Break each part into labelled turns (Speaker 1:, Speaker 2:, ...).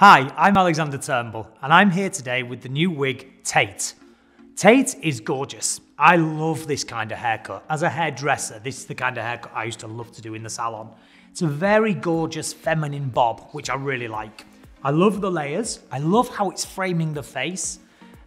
Speaker 1: Hi, I'm Alexander Turnbull, and I'm here today with the new wig Tate. Tate is gorgeous. I love this kind of haircut. As a hairdresser, this is the kind of haircut I used to love to do in the salon. It's a very gorgeous feminine bob, which I really like. I love the layers. I love how it's framing the face.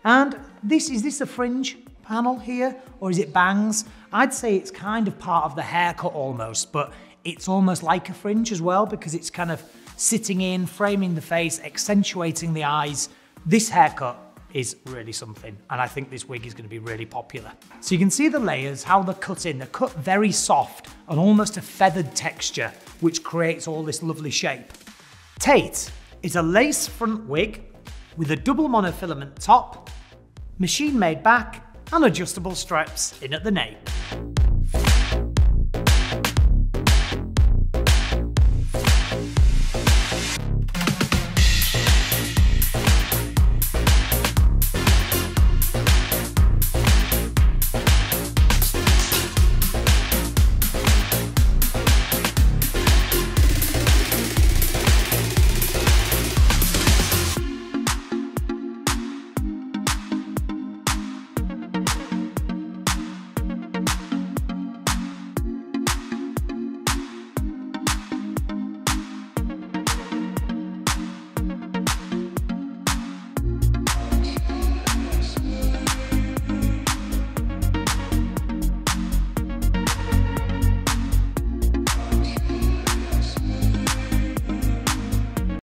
Speaker 1: And this, is this a fringe panel here, or is it bangs? I'd say it's kind of part of the haircut almost, but it's almost like a fringe as well because it's kind of sitting in, framing the face, accentuating the eyes. This haircut is really something. And I think this wig is gonna be really popular. So you can see the layers, how they're cut in. They're cut very soft and almost a feathered texture, which creates all this lovely shape. Tate is a lace front wig with a double monofilament top, machine made back, and adjustable straps in at the nape.